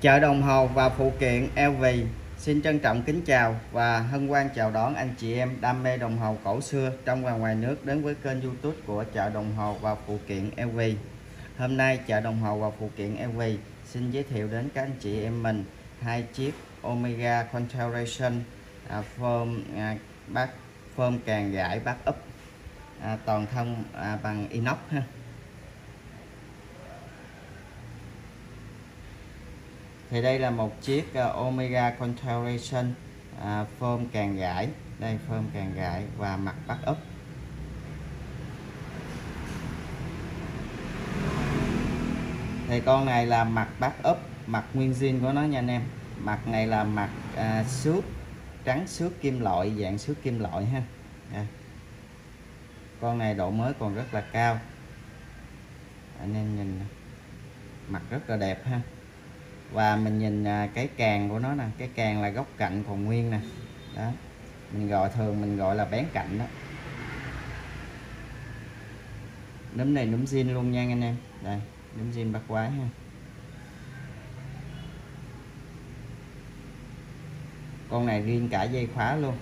Chợ Đồng Hồ và phụ kiện LV xin trân trọng kính chào và hân hoan chào đón anh chị em đam mê đồng hồ cổ xưa trong và ngoài nước đến với kênh youtube của chợ đồng hồ và phụ kiện LV Hôm nay chợ đồng hồ và phụ kiện LV xin giới thiệu đến các anh chị em mình hai chiếc Omega Constellation à, form à, bát form càng gãi bát úp à, toàn thân à, bằng inox ha. Thì đây là một chiếc uh, Omega Constellation uh, form càng gãi đây phơm càng gãi và mặt bắt úp. Thì con này là mặt bắt úp mặt nguyên zin của nó nha anh em. Mặt này là mặt uh, xước trắng xước kim loại dạng xước kim loại ha. À. con này độ mới còn rất là cao. Anh em nhìn mặt rất là đẹp ha và mình nhìn à, cái càng của nó nè, cái càng là góc cạnh còn nguyên nè. Đó, mình gọi, thường mình gọi là bén cạnh đó. Núm này núm zin luôn nha anh em. Đây, núm zin bắt quái ha. Con này riêng cả dây khóa luôn.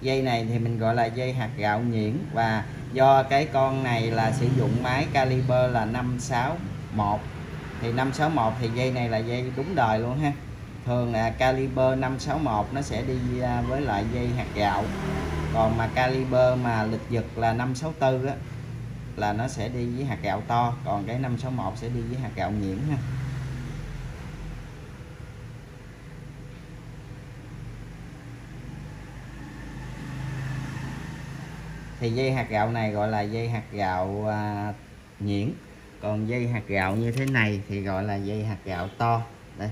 Dây này thì mình gọi là dây hạt gạo nhuyễn và do cái con này là sử dụng máy caliber là 561 thì 561 thì dây này là dây đúng đời luôn ha. Thường là caliber 561 nó sẽ đi à, với lại dây hạt gạo. Còn mà caliber mà lịch giật là 564 á, là nó sẽ đi với hạt gạo to. Còn cái 561 sẽ đi với hạt gạo nhuyễn ha. Thì dây hạt gạo này gọi là dây hạt gạo à, nhuyễn. Còn dây hạt gạo như thế này thì gọi là dây hạt gạo to. Đây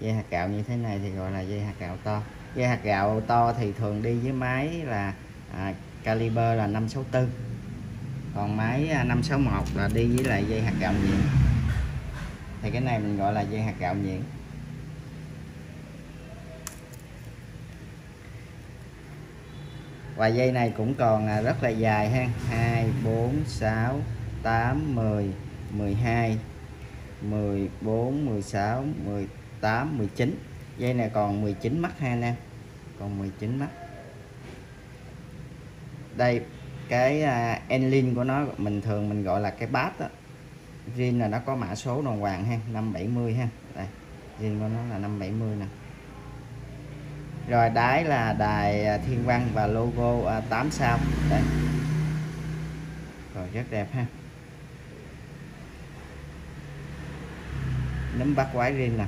dây hạt gạo như thế này thì gọi là dây hạt gạo to. Dây hạt gạo to thì thường đi với máy là à, caliber là 564 còn máy à, 561 là đi với lại dây hạt gạo nhuyễn. Thì cái này mình gọi là dây hạt gạo nhuyễn. Và dây này cũng còn à, rất là dài ha. 2 4 6 8 10 12 14 16 18 19 dây này còn 19 mắt ha anh em. Còn 19 mắt. Đây cái uh, enlin của nó mình thường mình gọi là cái bát đó riêng là nó có mã số đàng hoàng ha 570 ha. Đây riêng của nó là 570 nè rồi đáy là đài à, thiên văn và logo à, 8 sao. Đây. Rồi rất đẹp ha. Nấm bắt quái riêng nè.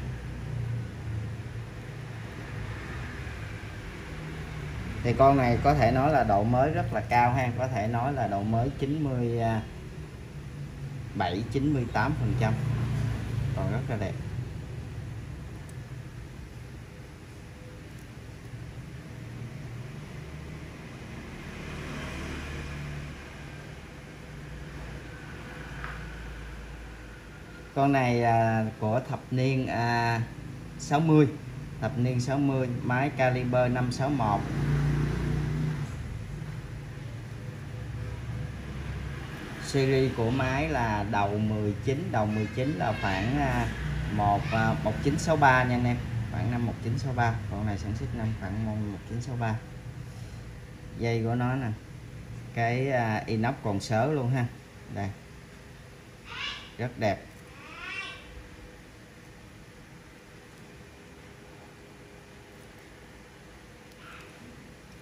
Thì con này có thể nói là độ mới rất là cao ha. Có thể nói là độ mới 97 98 à, phần trăm. Còn rất là đẹp. Con này à, của thập niên à, 60 thập niên 60 máy caliber 561 series của máy là đầu 19 đầu 19 là khoảng à, 1 à, 1963 nha anh em. Khoảng năm 1963 con này sản xuất năm khoảng 1963 dây của nó nè. Cái à, inox còn sớ luôn ha. Đây. Rất đẹp.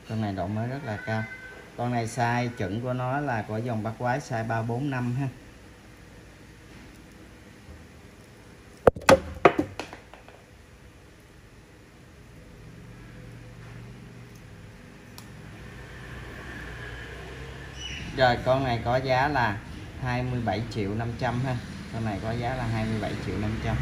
Con này độ mới rất là cao. Con này size chuẩn của nó là của dòng bát quái size 345 ha. Rồi, con này có giá là 27 triệu 500 ha. Con này có giá là 27 triệu 500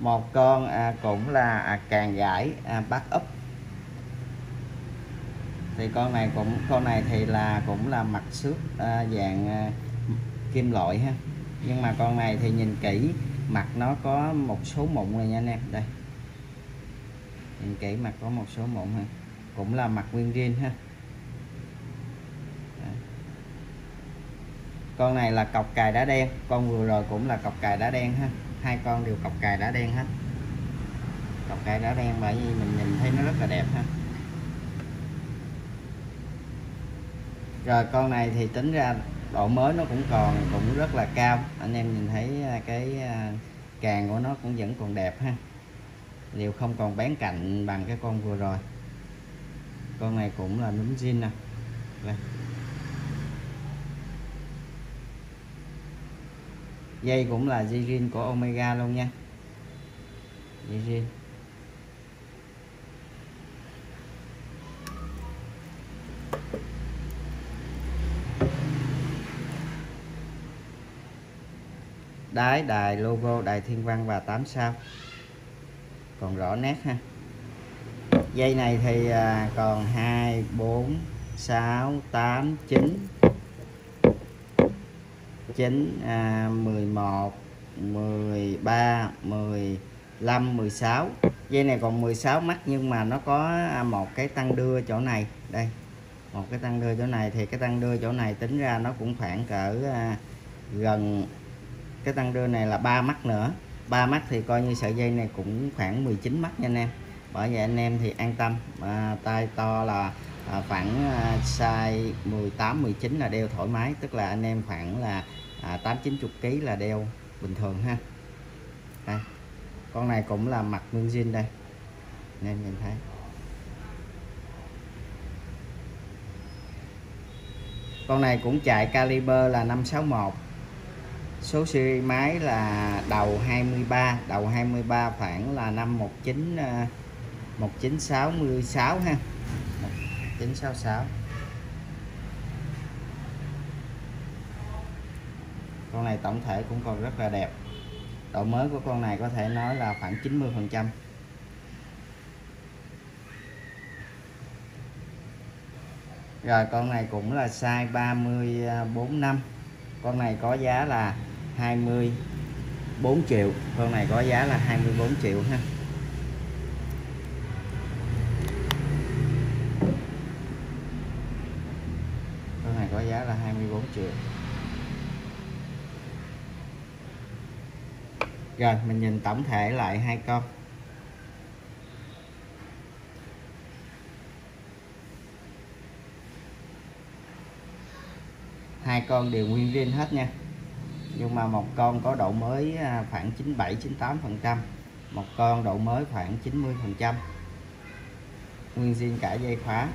một con à, cũng là à, càng gãi à, bắt úp thì con này cũng con này thì là cũng là mặt xước à, dạng à, kim loại ha. Nhưng mà con này thì nhìn kỹ mặt nó có một số mụn này nha anh em. Đây. Nhìn kỹ mặt có một số mụn ha. Cũng là mặt nguyên zin ha. Con này là cọc cài đá đen. Con vừa rồi cũng là cọc cài đá đen ha hai con đều cọc cài đã đen hết. Cọc cài đã đen bởi vì mình nhìn thấy nó rất là đẹp ha. Rồi con này thì tính ra độ mới nó cũng còn, cũng rất là cao. Anh em nhìn thấy à, cái à, càng của nó cũng vẫn còn đẹp ha. Đều không còn bán cạnh bằng cái con vừa rồi. Con này cũng là núm zin nè. Dây cũng là dây riêng của Omega luôn nha. Dây riêng. Đái, đài, logo, đài thiên văn và 8 sao. Còn rõ nét ha. Dây này thì à, còn 2 4 6 8 9 9 à, 11 13 15 16 dây này còn 16 mắt nhưng mà nó có à, một cái tăng đưa chỗ này. Đây một cái tăng đưa chỗ này thì cái tăng đưa chỗ này tính ra nó cũng khoảng cỡ à, gần cái tăng đưa này là ba mắt nữa. Ba mắt thì coi như sợi dây này cũng khoảng 19 mắt nha anh em. Bởi vậy anh em thì an tâm. À, tay to là à, khoảng à, size 18 19 là đeo thoải mái. Tức là anh em khoảng là à, 8 90 kg là đeo bình thường ha. Đây con này cũng là mặt nguyên zin đây. Anh em nhìn thấy. Con này cũng chạy caliber là 561 số series máy là đầu 23 đầu 23 khoảng là năm 19 uh, 1966 ha. 1966 con này tổng thể cũng còn rất là đẹp. Độ mới của con này có thể nói là khoảng 90 phần trăm. Rồi, con này cũng là size 34 năm. Con này có giá là 24 triệu. Con này có giá là 24 triệu ha. Con này có giá là 24 triệu. Rồi, mình nhìn tổng thể lại hai con. Hai con đều nguyên zin hết nha. Nhưng mà một con có độ mới à, khoảng 97 98 phần trăm. Một con độ mới khoảng 90 phần trăm. Nguyên zin cả dây khóa.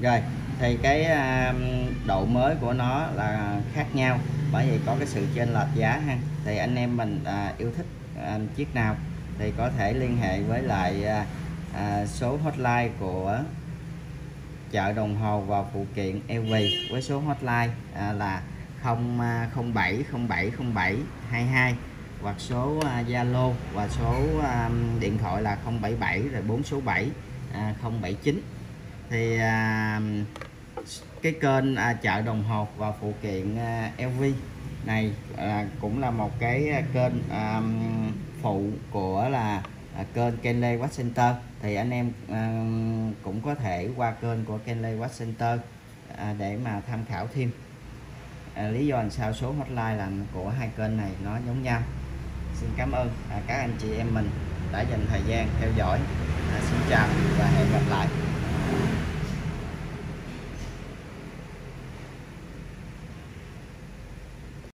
Rồi thì cái um, độ mới của nó là khác nhau bởi vì có cái sự chênh lệch giá ha. Thì anh em mình à, yêu thích à, chiếc nào thì có thể liên hệ với lại à, à, số hotline của chợ đồng hồ và phụ kiện LV với số hotline à, là 007 07 07 22 hoặc số à, Zalo à, và số à, điện thoại là 077 rồi 4 số 7 à, 079 thì à, cái kênh à, chợ đồng hồ và phụ kiện à, LV này à, cũng là một cái à, kênh à, phụ của là à, kênh Kenley Watch Center. Thì anh em à, cũng có thể qua kênh của Kenley Watch Center à, để mà tham khảo thêm. À, lý do làm sao số hotline là của hai kênh này nó giống nhau. Xin cảm ơn à, các anh chị em mình đã dành thời gian theo dõi. À, xin chào và hẹn gặp lại.